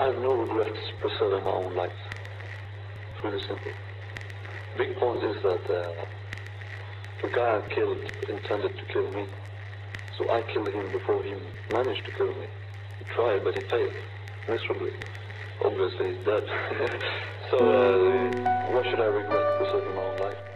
I have no regrets preserving my own life. It's really simple. Big point is that uh, the guy I killed intended to kill me. So I killed him before he managed to kill me. He tried, but he failed miserably. Obviously, he's dead. so uh, why should I regret preserving my own life?